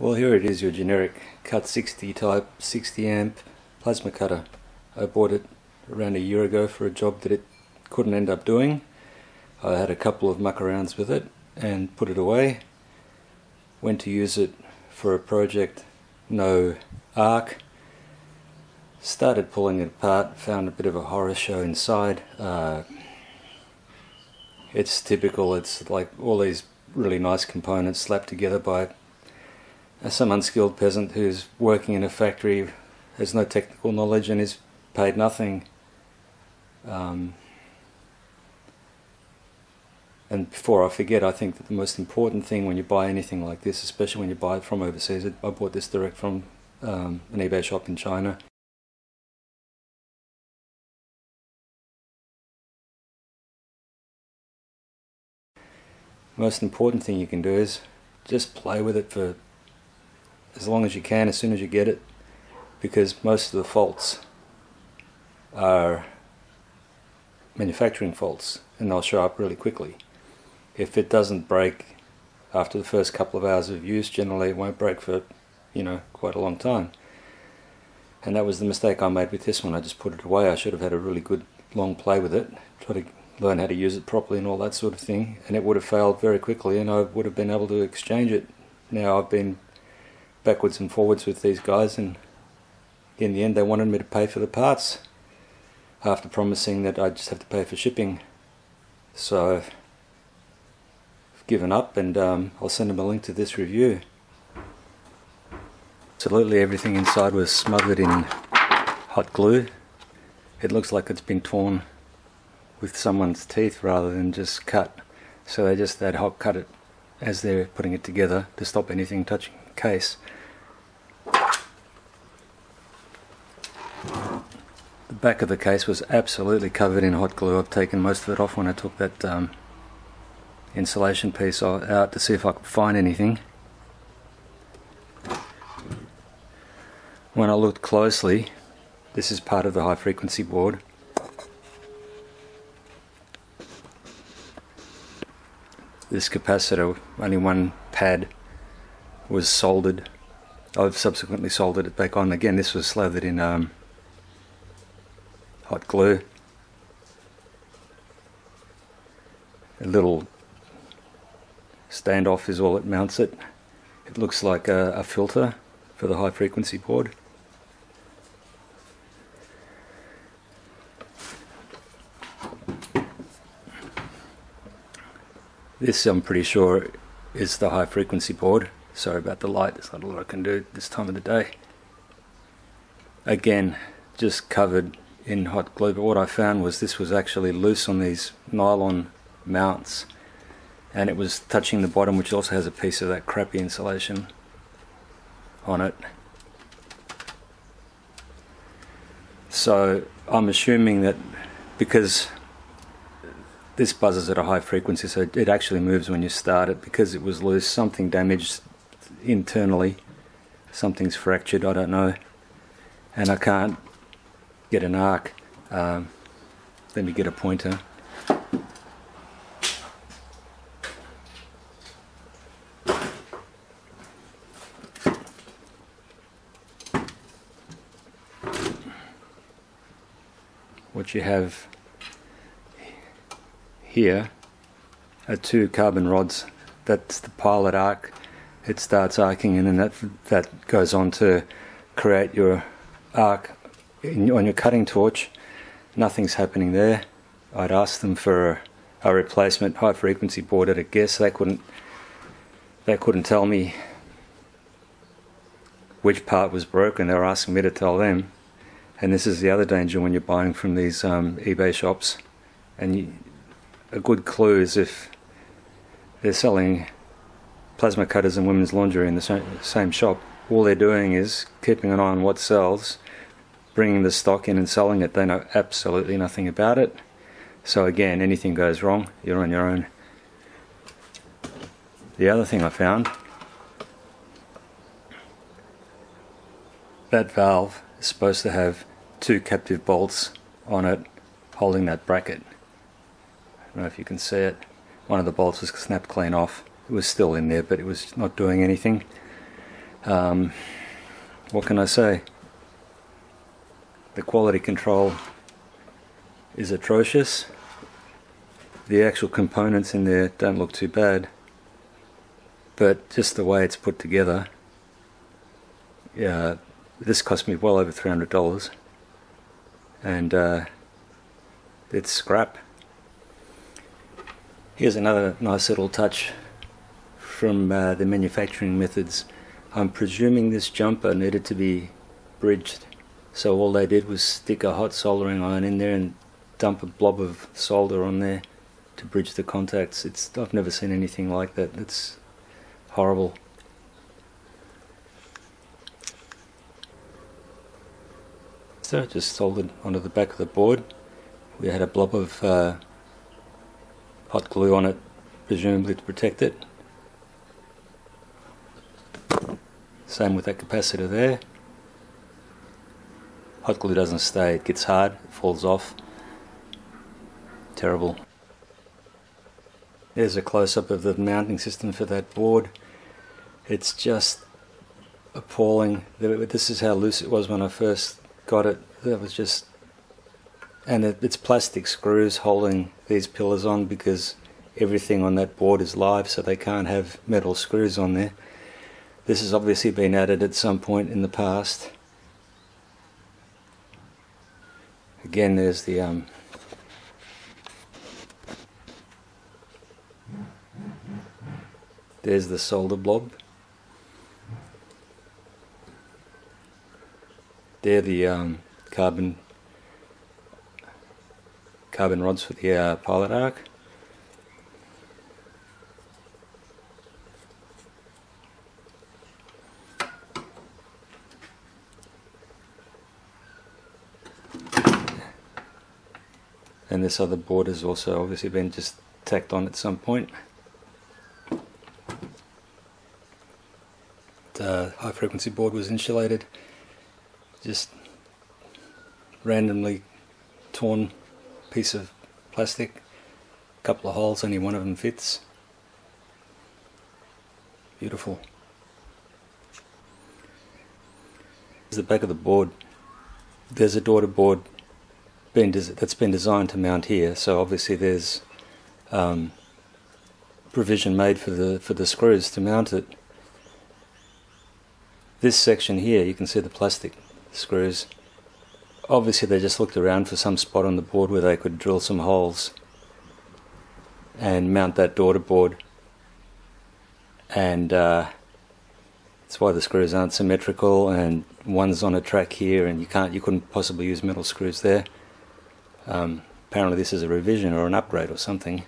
Well here it is your generic cut 60 type 60 amp plasma cutter. I bought it around a year ago for a job that it couldn't end up doing. I had a couple of muck arounds with it and put it away. Went to use it for a project, no arc. Started pulling it apart, found a bit of a horror show inside. Uh, it's typical, it's like all these really nice components slapped together by some unskilled peasant who's working in a factory, has no technical knowledge and is paid nothing. Um, and before I forget, I think that the most important thing when you buy anything like this, especially when you buy it from overseas, I bought this direct from um, an eBay shop in China. Most important thing you can do is just play with it for as long as you can as soon as you get it because most of the faults are manufacturing faults and they'll show up really quickly. If it doesn't break after the first couple of hours of use, generally it won't break for, you know, quite a long time. And that was the mistake I made with this one. I just put it away. I should have had a really good long play with it, try to learn how to use it properly and all that sort of thing. And it would have failed very quickly and I would have been able to exchange it. Now I've been backwards and forwards with these guys, and in the end, they wanted me to pay for the parts after promising that I'd just have to pay for shipping. So I've given up, and um, I'll send them a link to this review. Absolutely everything inside was smothered in hot glue. It looks like it's been torn with someone's teeth rather than just cut. So they just ad hoc cut it as they're putting it together to stop anything touching the case. Back of the case was absolutely covered in hot glue. I've taken most of it off when I took that um, insulation piece out to see if I could find anything. When I looked closely, this is part of the high frequency board. This capacitor, only one pad was soldered. I've subsequently soldered it back on. Again, this was slathered in um, hot glue. A little standoff is all that mounts it. It looks like a, a filter for the high frequency board. This I'm pretty sure is the high frequency board. Sorry about the light, there's not a lot I can do this time of the day. Again, just covered in hot glue, but what I found was this was actually loose on these nylon mounts and it was touching the bottom which also has a piece of that crappy insulation on it. So I'm assuming that because this buzzes at a high frequency so it actually moves when you start it because it was loose, something damaged internally. Something's fractured, I don't know. And I can't get an arc. Um, let me get a pointer. What you have here are two carbon rods. That's the pilot arc it starts arcing in, and that that goes on to create your arc in, on your cutting torch. Nothing's happening there. I'd asked them for a, a replacement high frequency board at a guess. They couldn't. They couldn't tell me which part was broken. They were asking me to tell them. And this is the other danger when you're buying from these um, eBay shops. And you, a good clue is if they're selling plasma cutters and women's laundry in the same shop. All they're doing is keeping an eye on what sells, bringing the stock in and selling it. They know absolutely nothing about it. So again, anything goes wrong, you're on your own. The other thing I found, that valve is supposed to have two captive bolts on it holding that bracket. I don't know if you can see it. One of the bolts was snapped clean off it was still in there, but it was not doing anything. Um, what can I say? The quality control is atrocious. The actual components in there don't look too bad, but just the way it's put together. Yeah, this cost me well over three hundred dollars, and uh, it's scrap. Here's another nice little touch from uh, the manufacturing methods. I'm presuming this jumper needed to be bridged, so all they did was stick a hot soldering iron in there and dump a blob of solder on there to bridge the contacts. It's I've never seen anything like that. It's horrible. So just soldered onto the back of the board. We had a blob of uh, hot glue on it, presumably to protect it. Same with that capacitor there. Hot glue doesn't stay, it gets hard, it falls off. Terrible. There's a close-up of the mounting system for that board. It's just appalling. This is how loose it was when I first got it. That was just... And it's plastic screws holding these pillars on because everything on that board is live so they can't have metal screws on there. This has obviously been added at some point in the past. Again, there's the um, there's the solder blob. There the um, carbon carbon rods for the uh, pilot arc. And this other board has also obviously been just tacked on at some point. The high frequency board was insulated, just randomly torn piece of plastic, a couple of holes, only one of them fits. Beautiful. There's the back of the board. There's a daughter board been that's been designed to mount here. So obviously there's um, provision made for the for the screws to mount it. This section here, you can see the plastic screws. Obviously they just looked around for some spot on the board where they could drill some holes and mount that daughter board. And uh, that's why the screws aren't symmetrical and one's on a track here and you can't you couldn't possibly use metal screws there. Um, apparently this is a revision or an upgrade or something.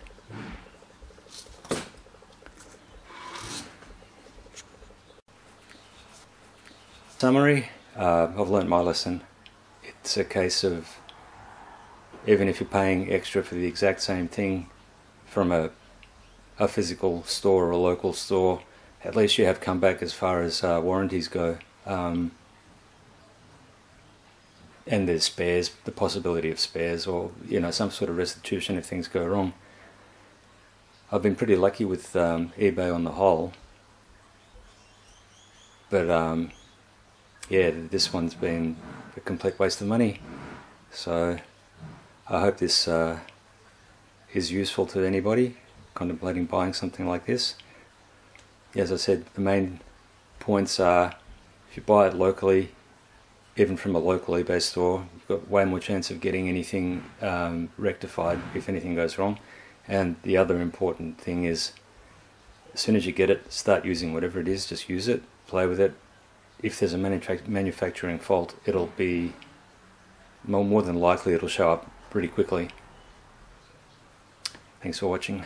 Summary, uh, I've learnt my lesson. It's a case of even if you're paying extra for the exact same thing from a, a physical store or a local store, at least you have come back as far as uh, warranties go. Um, and there's spares, the possibility of spares or you know some sort of restitution if things go wrong. I've been pretty lucky with um, eBay on the whole, but um, yeah, this one's been a complete waste of money. So I hope this uh, is useful to anybody contemplating buying something like this. As I said, the main points are if you buy it locally, even from a local eBay store, you've got way more chance of getting anything um, rectified if anything goes wrong. And the other important thing is, as soon as you get it, start using whatever it is, just use it, play with it. If there's a manufacturing fault, it'll be more than likely it'll show up pretty quickly. Thanks for watching.